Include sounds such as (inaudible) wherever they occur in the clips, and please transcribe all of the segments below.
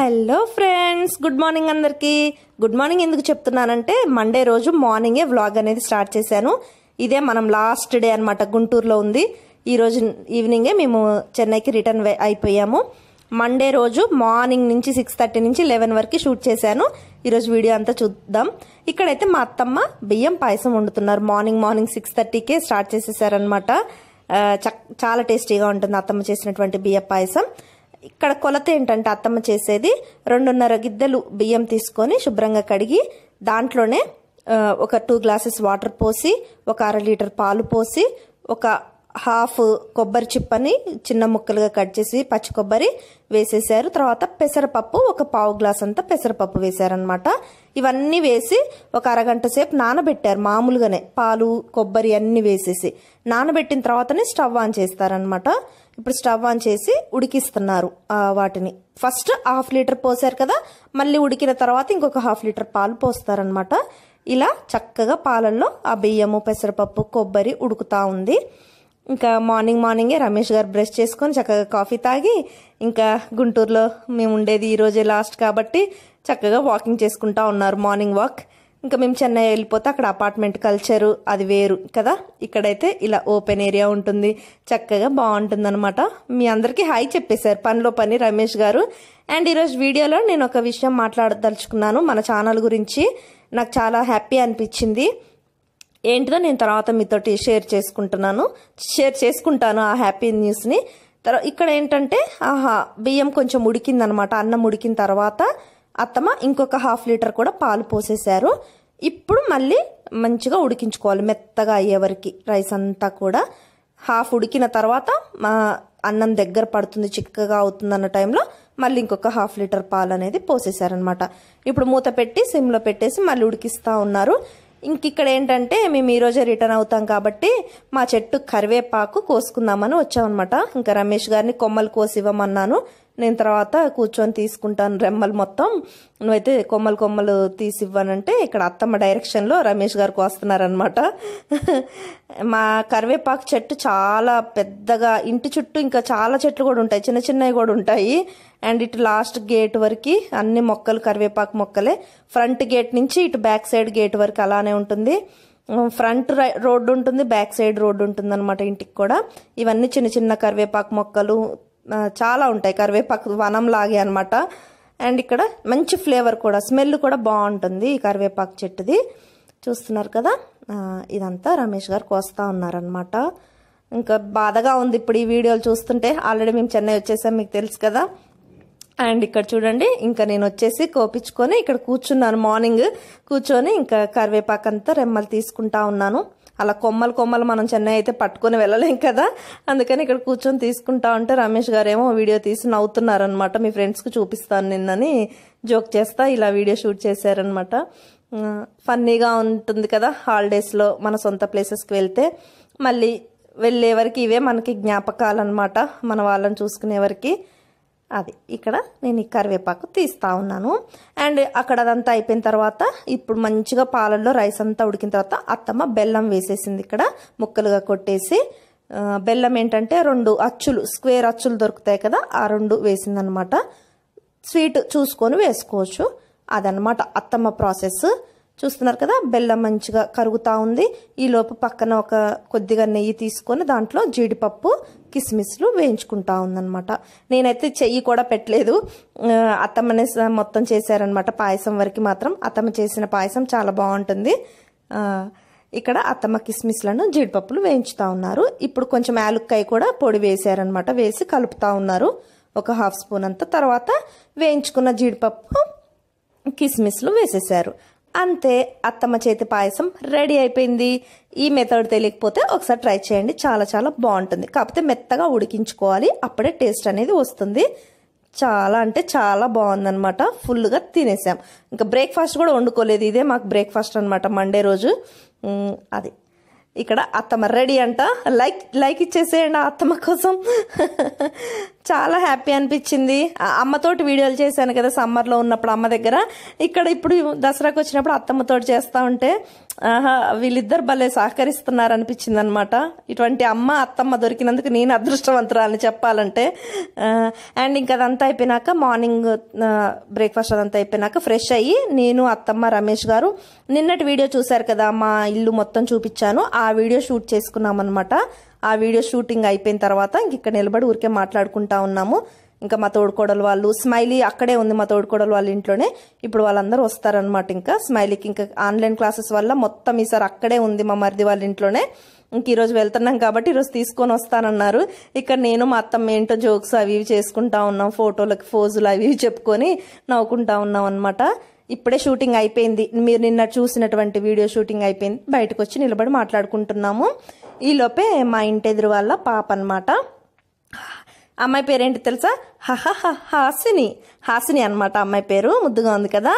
Hello friends good morning అందరికీ. Good morning ఎందుకు చెప్తున్నానంటే మండే రోజు మార్నింగే వ్లాగ్ అనేది స్టార్ట్ చేశాను. ఇదే మనం లాస్ట్ డే అనమాట గుంటూరులో ఉంది. ఈరోజు ఈవినింగే మేము చెన్నైకి రిటర్న్ అయిపోయాము. మండే రోజు మార్నింగ్ నుంచి సిక్స్ థర్టీ నుంచి లెవెన్ వరకు షూట్ చేశాను. ఈరోజు వీడియో అంతా చూద్దాం. ఇక్కడైతే మా అత్తమ్మ బియ్యం పాయసం వండుతున్నారు. మార్నింగ్ మార్నింగ్ సిక్స్ థర్టీకే స్టార్ట్ చేసేసారనమాట చక్- చాలా టేస్టీగా ఉంటుంది అత్తమ్మ చేసినటువంటి బియ్యం పాయసం. ఇక్కడ కొలత ఏంటంటే అత్తమ్మ చేసేది రెండున్నర గిద్దెలు బియ్యం తీసుకొని శుభ్రంగా కడిగి దాంట్లోనే ఒక టూ గ్లాసెస్ వాటర్ పోసి ఒక అర లీటర్ పాలు పోసి ఒక హాఫ్ కొబ్బరి చిప్పని చిన్న ముక్కలుగా కట్ చేసి పచ్చి కొబ్బరి వేసేసారు. తర్వాత పెసరపప్పు ఒక పావు గ్లాస్ అంతా పెసరపప్పు వేశారనమాట ఇవన్నీ వేసి ఒక అరగంట సేపు నానబెట్టారు మామూలుగానే. పాలు కొబ్బరి అన్నీ వేసేసి నానబెట్టిన తర్వాతనే స్టవ్ ఆన్ చేస్తారనమాట ఇప్పుడు స్టవ్ ఆన్ చేసి ఉడికిస్తున్నారు వాటిని. ఫస్ట్ హాఫ్ లీటర్ పోసారు కదా మళ్ళీ ఉడికిన తర్వాత ఇంకొక హాఫ్ లీటర్ పాలు పోస్తారనమాట ఇలా చక్కగా పాలల్లో ఆ బియ్యము పెసరపప్పు కొబ్బరి ఉడుకుతా ఉంది. ఇంకా మార్నింగ్ మార్నింగే రమేష్ గారు బ్రష్ చేసుకొని చక్కగా కాఫీ తాగి ఇంకా గుంటూరులో మేము ఉండేది ఈరోజే లాస్ట్ కాబట్టి చక్కగా వాకింగ్ చేసుకుంటా ఉన్నారు మార్నింగ్ వాక్. ఇంకా మేము చెన్నై వెళ్ళిపోతే అక్కడ అపార్ట్మెంట్ కల్చరు అది వేరు కదా? ఇక్కడైతే ఇలా ఓపెన్ ఏరియా ఉంటుంది. చక్కగా బాగుంటుంది మీ అందరికీ హాయ్ చెప్పేశారు. పనిలో పని రమేష్ గారు. అండ్ ఈరోజు వీడియోలో నేను ఒక విషయం మాట్లాడదలుచుకున్నాను. మన ఛానల్ గురించి నాకు చాలా హ్యాపీ అనిపించింది. ఏంటిదో నేను తర్వాత మీతోటి షేర్ చేసుకుంటున్నాను. షేర్ చేసుకుంటాను ఆ హ్యాపీ న్యూస్ని తర్వాత ఇక్కడ ఏంటంటే ఆహా బియ్యం కొంచెం ఉడికిందనమాట అన్నం ఉడికిన తర్వాత అత్తమ్మ ఇంకొక హాఫ్ లీటర్ కూడా పాలు పోసేశారు. ఇప్పుడు మళ్ళీ మంచిగా ఉడికించుకోవాలి మెత్తగా అయ్యేవరకు రైస్ అంతా కూడా. హాఫ్ ఉడికిన తర్వాత మా అన్నం దగ్గర పడుతుంది చిక్కగా అవుతుంది అన్న టైంలో మళ్ళీ ఇంకొక హాఫ్ లీటర్ పాలు అనేది పోసేసారనమాట ఇప్పుడు మూత పెట్టి సిమ్లో పెట్టేసి మళ్ళీ ఉడికిస్తూ ఉన్నారు. ఇంక ఇక్కడ ఏంటంటే మేము ఈరోజే రిటర్న్ అవుతాం కాబట్టి మా చెట్టు కరివేపాకు కోసుకుందామని వచ్చామన్నమాట. ఇంకా రమేష్ గారిని కొమ్మలు కోసి ఇవ్వమన్నాను. నేను తర్వాత కూర్చొని తీసుకుంటాను రెమ్మలు మొత్తం. నువ్వైతే కొమ్మలు కొమ్మలు తీసి ఇవ్వనంటే ఇక్కడ అత్తమ్మ డైరెక్షన్లో రమేష్ గారికి వస్తున్నారనమాట మా కరివేపాకు చెట్టు చాలా పెద్దగా ఇంటి చుట్టూ ఇంకా చాలా చెట్లు కూడా ఉంటాయి. చిన్న చిన్నవి కూడా ఉంటాయి. అండ్ ఇటు లాస్ట్ గేట్ వరకు అన్ని మొక్కలు కరివేపాకు మొక్కలే. ఫ్రంట్ గేట్ నుంచి ఇటు బ్యాక్ సైడ్ గేట్ వరకు అలానే ఉంటుంది. ఫ్రంట్ రోడ్డు ఉంటుంది బ్యాక్ సైడ్ రోడ్డు ఉంటుంది అనమాట ఇంటికి కూడా. ఇవన్నీ చిన్న చిన్న కరివేపాకు మొక్కలు చాలా ఉంటాయి. కరివేపాకు వనం లాగే అనమాట అండ్ ఇక్కడ మంచి ఫ్లేవర్ కూడా స్మెల్ కూడా బాగుంటుంది ఈ కరివేపాకు చెట్టుది. చూస్తున్నారు కదా? ఇదంతా రమేష్ గారు కోస్తా ఉన్నారనమాట ఇంకా బాధగా ఉంది ఇప్పుడు ఈ వీడియోలు చూస్తుంటే. ఆల్రెడీ మేము చెన్నై వచ్చేసాం మీకు తెలుసు కదా. అండ్ ఇక్కడ చూడండి ఇంకా నేను వచ్చేసి కోపించుకొని ఇక్కడ కూర్చున్నాను మార్నింగ్. కూర్చొని ఇంకా కరివేపాకంతా రెమ్మలు తీసుకుంటా ఉన్నాను. అలా కొమ్మలు కొమ్మలు మనం చెన్నై అయితే పట్టుకొని వెళ్ళలేం కదా. అందుకని ఇక్కడ కూర్చొని తీసుకుంటా ఉంటే రమేష్ గారు ఏమో వీడియో తీసి నవ్వుతున్నారనమాట మీ ఫ్రెండ్స్కి చూపిస్తాను నిన్నని. జోక్ చేస్తా ఇలా వీడియో షూట్ చేశారనమాట ఫన్నీగా ఉంటుంది కదా హాలిడేస్లో మన సొంత ప్లేసెస్కి వెళ్తే. మళ్ళీ వెళ్ళే వరకు ఇవే మనకి జ్ఞాపకాలు అనమాట మన వాళ్ళని చూసుకునే వరకు అది ఇక్కడ నేను ఈ కరివేపాకు తీస్తా ఉన్నాను. అండ్ అక్కడ అదంతా అయిపోయిన తర్వాత ఇప్పుడు మంచిగా పాలల్లో రైస్ అంతా ఉడికిన తర్వాత అత్తమ్మ బెల్లం వేసేసింది ఇక్కడ ముక్కలుగా కొట్టేసి. బెల్లం ఏంటంటే రెండు అచ్చులు స్క్వేర్ అచ్చులు దొరుకుతాయి కదా ఆ రెండు వేసిందనమాట. స్వీట్ చూసుకొని వేసుకోవచ్చు. అదనమాట అత్తమ్మ ప్రాసెస్. చూస్తున్నారు కదా బెల్లం మంచిగా కరుగుతూ ఉంది. ఈ పక్కన ఒక కొద్దిగా నెయ్యి తీసుకొని దాంట్లో జీడిపప్పు కిస్మిస్లు వేయించుకుంటా ఉందన్నమాట. నేనైతే చెయ్యి కూడా పెట్టలేదు. అత్తమ్మనే మొత్తం చేశారనమాట పాయసం వరకు మాత్రం అత్తమ్మ చేసిన పాయసం చాలా బాగుంటుంది. ఇక్కడ అత్తమ్మ కిస్మిస్లను జీడిపప్పులు వేయించుతూ ఉన్నారు. ఇప్పుడు కొంచెం యాలుక్కాయ కూడా పొడి వేసారనమాట వేసి కలుపుతా ఉన్నారు. ఒక హాఫ్ స్పూన్ అంత తర్వాత వేయించుకున్న జీడిపప్పు కిస్మిస్లు వేసేసారు అంతే అత్తమ్మ చేతి పాయసం రెడీ అయిపోయింది. ఈ మెథడ్ తెలియకపోతే ఒకసారి ట్రై చేయండి. చాలా చాలా బాగుంటుంది. కాకపోతే మెత్తగా ఉడికించుకోవాలి. అప్పుడే టేస్ట్ అనేది వస్తుంది. చాలా అంటే చాలా బాగుందనమాట ఫుల్గా తినేసాం. ఇంకా బ్రేక్ఫాస్ట్ కూడా వండుకోలేదు. ఇదే మాకు బ్రేక్ఫాస్ట్ అనమాట మండే రోజు. అది. ఇక్కడ అత్తమ్మ రెడీ అంట. లైక్ లైక్ ఇచ్చేసేయండి అత్తమ్మ కోసం. చాలా హ్యాపీ అనిపించింది. అమ్మతోటి వీడియోలు చేశాను కదా సమ్మర్లో ఉన్నప్పుడు అమ్మ దగ్గర. ఇక్కడ ఇప్పుడు దసరాకు వచ్చినప్పుడు అత్తమ్మతోటి చేస్తూ ఉంటే ఆహా వీళ్ళిద్దరు భలే సహకరిస్తున్నారు అనిపించింది అనమాట ఇటువంటి అమ్మ అత్తమ్మ దొరికినందుకు నేను అదృష్టవంతురాలని చెప్పాలంటే. అండ్ ఇంకా అదంతా అయిపోయినాక మార్నింగ్ బ్రేక్ఫాస్ట్ అదంతా అయిపోయినాక ఫ్రెష్ అయ్యి నేను అత్తమ్మ రమేష్ గారు నిన్నటి వీడియో చూశారు కదా మా ఇల్లు మొత్తం చూపించాను. ఆ వీడియో షూట్ చేసుకున్నాం అనమాట ఆ వీడియో షూటింగ్ అయిపోయిన తర్వాత ఇంక ఇక్కడ నిలబడి ఊరికే మాట్లాడుకుంటా ఉన్నాము. ఇంకా మా తోడుకోడలు వాళ్ళు స్మైలీ అక్కడే ఉంది మా తోడుకోడలు వాళ్ళ ఇంట్లోనే. ఇప్పుడు వాళ్ళందరూ వస్తారనమాట ఇంకా. స్మైలీకి ఇంకా ఆన్లైన్ క్లాసెస్ వల్ల మొత్తం ఈసారి అక్కడే ఉంది మా మరిది వాళ్ళ ఇంట్లోనే. ఇంక ఈరోజు వెళ్తున్నాం కాబట్టి ఈరోజు తీసుకొని వస్తానన్నారు. ఇక్కడ నేను మా అత్తమ్మ ఏంటో జోక్స్ అవి ఇవి చేసుకుంటా ఉన్నాం ఫోటోలకి ఫోజులు అవి ఇవి చెప్పుకొని నవ్వుకుంటా ఉన్నాం అనమాట ఇప్పుడే షూటింగ్ అయిపోయింది. మీరు నిన్న చూసినటువంటి వీడియో షూటింగ్ అయిపోయింది. బయటకు వచ్చి నిలబడి మాట్లాడుకుంటున్నాము. ఈలోపే మా ఇంటి ఎదురు వాళ్ళ పాప అనమాట అమ్మాయి పేరేంటి తెలుసా? హహ హాసిని. హాసిని అనమాట అమ్మాయి పేరు. ముద్దుగా ఉంది కదా.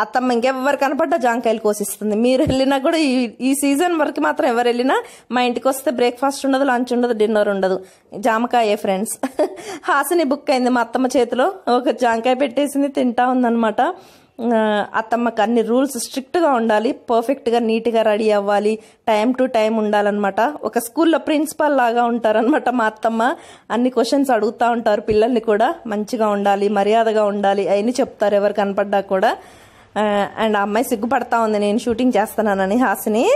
అత్తమ్మ ఇంకెవ్వరు కనపడ్డా జాంకాయలు కోసిస్తుంది. మీరు వెళ్ళినా కూడా ఈ ఈ సీజన్ వరకు మాత్రం ఎవరు వెళ్ళినా మా ఇంటికి వస్తే బ్రేక్ఫాస్ట్ ఉండదు లంచ్ ఉండదు డిన్నర్ ఉండదు. జామకాయ ఫ్రెండ్స్. హాసిని బుక్ అయింది మా అత్తమ్మ చేతిలో. ఒక జాంకాయ పెట్టేసింది తింటా ఉందన్నమాట. అత్తమ్మకి అన్ని రూల్స్ స్ట్రిక్ట్గా ఉండాలి పర్ఫెక్ట్గా నీట్గా రెడీ అవ్వాలి టైం టు టైం ఉండాలన్నమాట. ఒక స్కూల్లో ప్రిన్సిపల్ లాగా ఉంటారనమాట మా అత్తమ్మ. అన్ని క్వశ్చన్స్ అడుగుతూ ఉంటారు పిల్లల్ని కూడా. మంచిగా ఉండాలి మర్యాదగా ఉండాలి అవన్నీ చెప్తారు ఎవరు కనపడ్డా కూడా. అండ్ ఆ అమ్మాయి సిగ్గుపడతా ఉంది నేను షూటింగ్ చేస్తున్నానని హాసిని.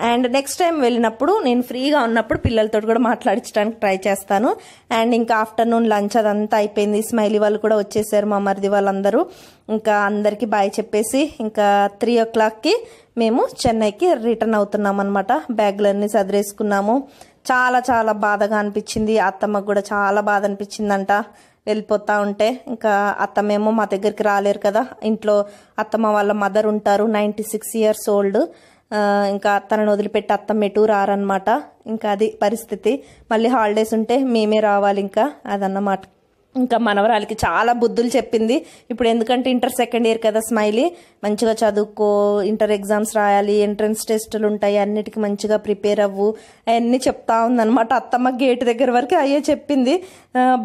అండ్ నెక్స్ట్ టైం వెళ్ళినప్పుడు నేను ఫ్రీగా ఉన్నప్పుడు పిల్లలతో కూడా మాట్లాడించడానికి ట్రై చేస్తాను. అండ్ ఇంకా ఆఫ్టర్నూన్ లంచ్ అదంతా అయిపోయింది. స్మైలీ వాళ్ళు కూడా వచ్చేసారు మా మరిది వాళ్ళందరూ. ఇంకా అందరికీ బాయ్ చెప్పేసి ఇంకా త్రీ ఓ క్లాక్కి మేము చెన్నైకి రిటర్న్ అవుతున్నాం అనమాట బ్యాగ్లన్నీ సదిరేసుకున్నాము. చాలా చాలా బాధగా అనిపించింది. అత్తమ్మకు కూడా చాలా బాధ అనిపించిందంట. వెళ్ళిపోతా ఉంటే ఇంకా అత్తమ్మేమో మా దగ్గరికి రాలేరు కదా. ఇంట్లో అత్తమ్మ వాళ్ళ మదర్ ఉంటారు. నైంటీ సిక్స్ ఇయర్స్ ఓల్డ్ ఇంకా తనను వదిలిపెట్టి అత్తమ్మ ఎటు రారనమాట ఇంకా అది పరిస్థితి. మళ్ళీ హాలిడేస్ ఉంటే మేమే రావాలి ఇంకా అదన్నమాట. ఇంకా మనవరాలకి చాలా బుద్ధులు చెప్పింది. ఇప్పుడు ఎందుకంటే ఇంటర్ సెకండ్ ఇయర్ కదా స్మైలీ. మంచిగా చదువుకో ఇంటర్ ఎగ్జామ్స్ రాయాలి ఎంట్రన్స్ టెస్టులు ఉంటాయి అన్నిటికీ మంచిగా ప్రిపేర్ అవ్వు. అవన్నీ చెప్తా ఉందన్నమాట. అత్తమ్మ గేట్ దగ్గర వరకు అయ్యే చెప్పింది.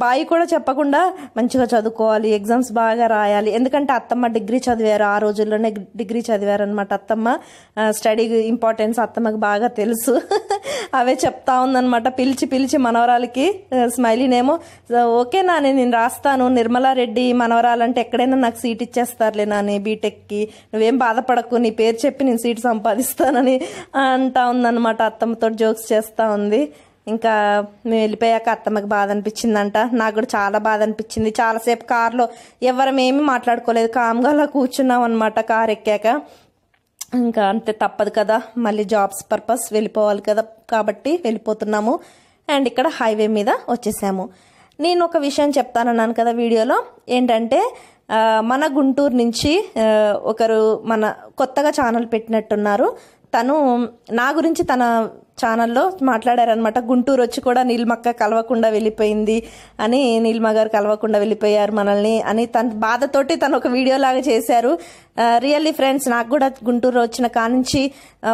బాయి కూడా చెప్పకుండా మంచిగా చదువుకోవాలి ఎగ్జామ్స్ బాగా రాయాలి. ఎందుకంటే అత్తమ్మ డిగ్రీ చదివారు ఆ రోజుల్లోనే డిగ్రీ చదివారు అనమాట అత్తమ్మ స్టడీ ఇంపార్టెన్స్ అత్తమ్మకి బాగా తెలుసు. అవే చెప్తా ఉందనమాట పిలిచి పిలిచి మనవరాలకి స్మైలీనేమో ఓకే నాని నేను రాస్తాను. నిర్మలారెడ్డి మనవరాలంటే ఎక్కడైనా నాకు సీట్ ఇచ్చేస్తారులే నాని బీటెక్కి. నువ్వేం బాధపడకు నీ పేరు చెప్పి నేను సీట్ సంపాదిస్తానని అంటా ఉందనమాట అత్తమ్మతో జోక్స్ చేస్తా ఉంది. ఇంకా మేము వెళ్ళిపోయాక అత్తమ్మకి బాధ అనిపించిందంట నాకు కూడా చాలా బాధ అనిపించింది చాలాసేపు కార్లో ఎవరం ఏమీ మాట్లాడుకోలేదు. కామ్గా అలా కూర్చున్నాం అనమాట కారు ఎక్కాక. ఇంకా అంతే తప్పదు కదా. మళ్ళీ జాబ్స్ పర్పస్ వెళ్ళిపోవాలి కదా. కాబట్టి వెళ్ళిపోతున్నాము. అండ్ ఇక్కడ హైవే మీద వచ్చేసాము. నేను ఒక విషయం చెప్తానన్నాను కదా వీడియోలో. ఏంటంటే మన గుంటూరు నుంచి ఒకరు మన కొత్తగా ఛానల్ పెట్టినట్టున్నారు. తను నా గురించి తన ఛానల్లో మాట్లాడారనమాట గుంటూరు వచ్చి కూడా నీల్మక్క కలవకుండా వెళ్ళిపోయింది అని నీల్మ గారు కలవకుండా వెళ్ళిపోయారు మనల్ని అని తన బాధతోటి తను ఒక వీడియో లాగా చేశారు. రియల్లీ ఫ్రెండ్స్ నాకు కూడా గుంటూరు వచ్చిన కానుంచి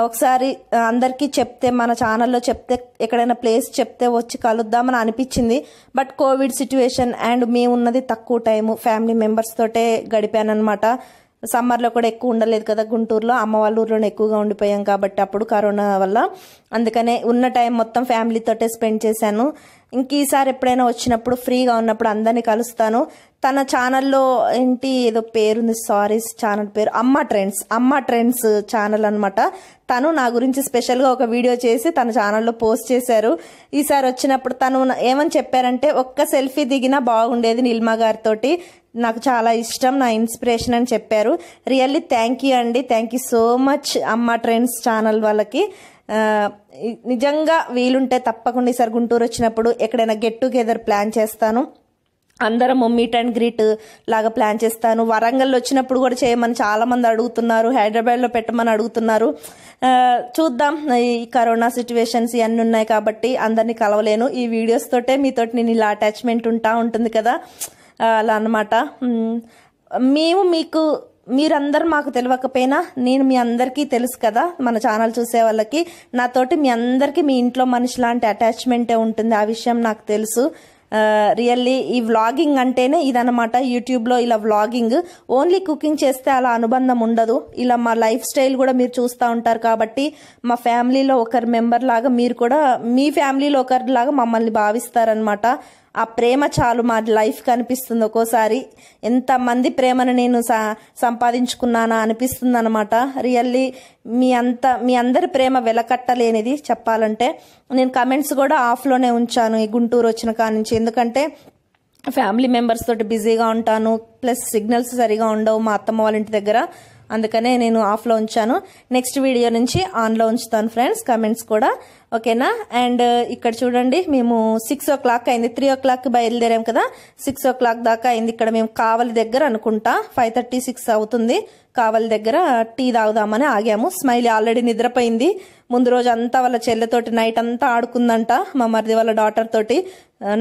ఒకసారి అందరికీ చెప్తే మన ఛానల్లో చెప్తే ఎక్కడైనా ప్లేస్ చెప్తే వచ్చి కలుద్దామని అనిపించింది. బట్ కోవిడ్ సిచ్యువేషన్ అండ్ మేము ఉన్నది తక్కువ టైము. ఫ్యామిలీ మెంబర్స్ తోటే గడిపానమాట సమ్మర్లో కూడా ఎక్కువ ఉండలేదు కదా గుంటూరులో. అమ్మ వాళ్ళ ఊర్లోనే ఎక్కువగా ఉండిపోయాం కాబట్టి అప్పుడు కరోనా వల్ల. అందుకనే ఉన్న టైం మొత్తం ఫ్యామిలీతోటే స్పెండ్ చేశాను. ఇంక ఈసారి ఎప్పుడైనా వచ్చినప్పుడు ఫ్రీగా ఉన్నప్పుడు అందరినీ కలుస్తాను. తన ఛానల్లో ఏంటి ఏదో పేరుంది సారీ ఛానల్ పేరు. అమ్మ ట్రెండ్స్ అమ్మ ట్రెండ్స్ ఛానల్ అనమాట తను నా గురించి స్పెషల్గా ఒక వీడియో చేసి తన ఛానల్లో పోస్ట్ చేశారు. ఈసారి వచ్చినప్పుడు తను ఏమని చెప్పారంటే ఒక్క సెల్ఫీ దిగినా బాగుండేది నిల్మా గారితోటి. నాకు చాలా ఇష్టం నా ఇన్స్పిరేషన్ అని చెప్పారు. రియల్లీ థ్యాంక్ యూ అండి. థ్యాంక్ యూ సో మచ్ అమ్మ ట్రెండ్స్ ఛానల్ వాళ్ళకి. నిజంగా వీలుంటే తప్పకుండా ఈసారి గుంటూరు వచ్చినప్పుడు ఎక్కడైనా గెట్ టుగెదర్ ప్లాన్ చేస్తాను. అందరం మీట్ అండ్ గ్రీట్ లాగా ప్లాన్ చేస్తాను. వరంగల్లో వచ్చినప్పుడు కూడా చేయమని చాలామంది అడుగుతున్నారు. హైదరాబాద్లో పెట్టమని అడుగుతున్నారు. చూద్దాం. ఈ కరోనా సిచ్యువేషన్స్ ఇవన్నీ ఉన్నాయి కాబట్టి అందరినీ కలవలేను. ఈ వీడియోస్ తోటే మీతోటి నేను ఇలా అటాచ్మెంట్ ఉంటా ఉంటుంది కదా. అలా అనమాట మేము మీకు మీరందరూ మాకు తెలియకపోయినా నేను మీ అందరికీ తెలుసు కదా మన ఛానల్ చూసే వాళ్ళకి. నాతోటి మీ అందరికీ మీ ఇంట్లో మనిషి లాంటి అటాచ్మెంటే ఉంటుంది ఆ విషయం నాకు తెలుసు. రియల్లీ ఈ వ్లాగింగ్ అంటేనే ఇదనమాట యూట్యూబ్లో ఇలా వ్లాగింగ్. ఓన్లీ కుకింగ్ చేస్తే అలా అనుబంధం ఉండదు. ఇలా మా లైఫ్ స్టైల్ కూడా మీరు చూస్తూ ఉంటారు కాబట్టి మా ఫ్యామిలీలో ఒకరి మెంబర్ లాగా మీరు కూడా మీ ఫ్యామిలీలో ఒకరిలాగా మమ్మల్ని భావిస్తారనమాట ఆ ప్రేమ చాలు మా లైఫ్ కనిపిస్తుంది ఒక్కోసారి. ఎంతమంది ప్రేమను నేను సంపాదించుకున్నానా అనిపిస్తుంది అనమాట రియల్లీ మీ అంత మీ అందరి ప్రేమ వెలకట్టలేనిది చెప్పాలంటే. నేను కమెంట్స్ కూడా ఆఫ్లోనే ఉంచాను ఈ గుంటూరు వచ్చిన కానించి నుంచి. ఎందుకంటే ఫ్యామిలీ మెంబర్స్ తోటి బిజీగా ఉంటాను. ప్లస్ సిగ్నల్స్ సరిగా ఉండవు మా అత్తమ్మ వాళ్ళ ఇంటి దగ్గర. అందుకనే నేను ఆఫ్లో ఉంచాను. నెక్స్ట్ వీడియో నుంచి ఆన్లో ఉంచుతాను ఫ్రెండ్స్ కమెంట్స్ కూడా. ఓకేనా? అండ్ uh, ఇక్కడ చూడండి మేము సిక్స్ ఓ క్లాక్ అయింది. త్రీ ఓ క్లాక్ బయలుదేరాం కదా. సిక్స్ ఓ క్లాక్ దాకా అయింది. ఇక్కడ మేము కావలి దగ్గర అనుకుంటా. ఫైవ్ థర్టీ సిక్స్ అవుతుంది. కావలి దగ్గర టీ తాగుదామని ఆగాము. స్మైలీ ఆల్రెడీ నిద్రపోయింది. ముందు రోజు అంతా వాళ్ళ చెల్లెతోటి నైట్ అంతా ఆడుకుందంట మా మరిది వాళ్ళ డాటర్ తోటి.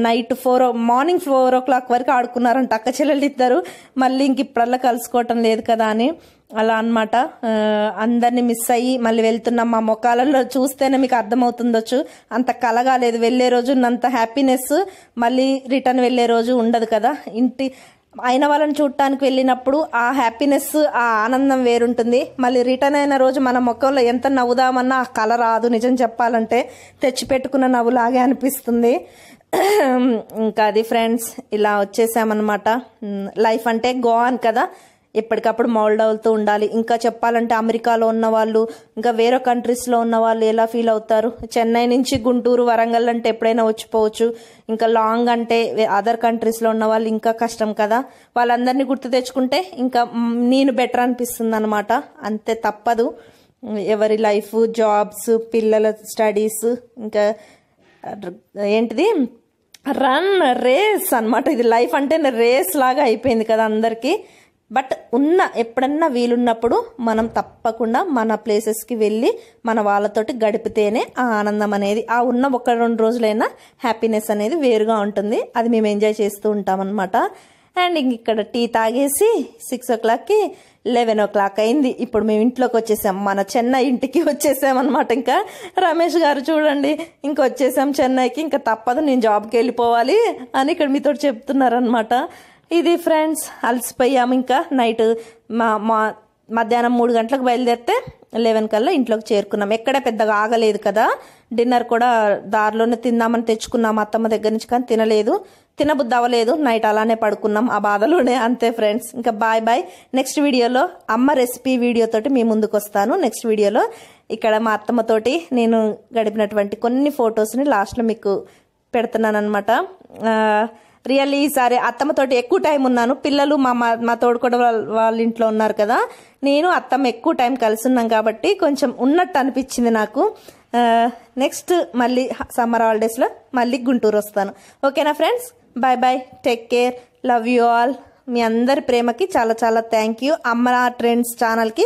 Night four morning four o'clock వరకు ఆడుకున్నారంట అక్క చెల్లెళ్ళు ఇద్దరు. మళ్ళీ ఇంక ఇప్పుడల్లా కలుసుకోవటం లేదు కదా అని. అలా అనమాట అందరిని మిస్ అయ్యి మళ్ళీ వెళ్తున్నాం. మా ముఖాలలో చూస్తేనే మీకు అర్థమవుతుందొచ్చు అంత కలగాలేదు వెళ్ళే రోజు ఉన్నంత హ్యాపీనెస్ మళ్ళీ రిటర్న్ వెళ్ళే రోజు ఉండదు కదా. ఇంటి అయిన వాళ్ళని చూడటానికి వెళ్ళినప్పుడు ఆ హ్యాపీనెస్ ఆ ఆనందం వేరుంటుంది. మళ్ళీ రిటర్న్ అయిన రోజు మన ముఖంలో ఎంత నవ్వుదామన్నా ఆ కల రాదు. నిజం చెప్పాలంటే తెచ్చిపెట్టుకున్న నవ్వులాగే అనిపిస్తుంది. (clears throat) ఇంకా అది ఫ్రెండ్స్ ఇలా వచ్చేసామన్నమాట. లైఫ్ అంటే గోవాన్ కదా. ఎప్పటికప్పుడు మౌల్డ్ అవుతూ ఉండాలి. ఇంకా చెప్పాలంటే అమెరికాలో ఉన్న వాళ్ళు ఇంకా వేరే కంట్రీస్లో ఉన్న వాళ్ళు ఎలా ఫీల్ అవుతారు? చెన్నై నుంచి గుంటూరు వరంగల్ అంటే ఎప్పుడైనా వచ్చిపోవచ్చు. ఇంకా లాంగ్ అంటే అదర్ కంట్రీస్లో ఉన్న వాళ్ళు ఇంకా కష్టం కదా? వాళ్ళందరినీ గుర్తు తెచ్చుకుంటే ఇంకా నేను బెటర్ అనిపిస్తుంది అనమాట అంతే తప్పదు. ఎవరి లైఫ్ జాబ్స్ పిల్లల స్టడీస్ ఇంకా ఏంటిది? రన్ రేస్ అనమాట ఇది లైఫ్ అంటే రేస్ లాగా అయిపోయింది కదా అందరికీ. బట్ ఉన్న ఎప్పుడన్నా వీలున్నప్పుడు మనం తప్పకుండా మన ప్లేసెస్కి వెళ్ళి మన వాళ్ళతోటి గడిపితేనే ఆ ఆనందం అనేది ఆ ఉన్న ఒక రెండు రోజులైనా హ్యాపీనెస్ అనేది వేరుగా ఉంటుంది. అది మేము ఎంజాయ్ చేస్తూ ఉంటామన్నమాట. అండ్ ఇంక ఇక్కడ టీ తాగేసి సిక్స్ ఓ క్లాక్కి లెవెన్ ఓ క్లాక్ అయింది. ఇప్పుడు మేము ఇంట్లోకి వచ్చేసాం. మన చెన్నై ఇంటికి వచ్చేసామన్నమాట ఇంకా. రమేష్ గారు చూడండి ఇంక వచ్చేసాం చెన్నైకి. ఇంకా తప్పదు నేను జాబ్కి వెళ్ళిపోవాలి అని ఇక్కడ మీతో చెప్తున్నారనమాట ఇది ఫ్రెండ్స్ అలసిపోయాము ఇంకా. నైట్ మా మా మధ్యాహ్నం మూడు గంటలకు బయలుదేరితే లెవెన్ కల్లా ఇంట్లోకి చేరుకున్నాం. ఎక్కడ పెద్దగా ఆగలేదు కదా. డిన్నర్ కూడా దారిలోనే తిందామని తెచ్చుకున్నాం అత్తమ్మ దగ్గర నుంచి కానీ తినలేదు. తినబుద్ధి అవ్వలేదు నైట్ అలానే పడుకున్నాం ఆ బాధలోనే. అంతే ఫ్రెండ్స్. ఇంకా బాయ్ బాయ్. నెక్స్ట్ వీడియోలో అమ్మ రెసిపీ వీడియోతోటి మీ ముందుకు వస్తాను. నెక్స్ట్ వీడియోలో ఇక్కడ మా అత్తమ్మతోటి నేను గడిపినటువంటి కొన్ని ఫొటోస్ని లాస్ట్లో మీకు పెడుతున్నాను అనమాట రియల్లీ ఈసారి అత్తమ్మతోటి ఎక్కువ టైం ఉన్నాను. పిల్లలు మా మా తోడుకోవడం వాళ్ళ ఇంట్లో ఉన్నారు కదా. నేను అత్తమ్మ ఎక్కువ టైం కలిసి ఉన్నాం కాబట్టి కొంచెం ఉన్నట్టు అనిపించింది నాకు. నెక్స్ట్ మళ్ళీ సమ్మర్ హాలిడేస్లో మళ్ళీ గుంటూరు వస్తాను. ఓకేనా friends? Bye bye take care love you all మీ అందరి ప్రేమకి చాలా చాలా థ్యాంక్ యూ అమ్మ ట్రెండ్స్ ఛానల్కి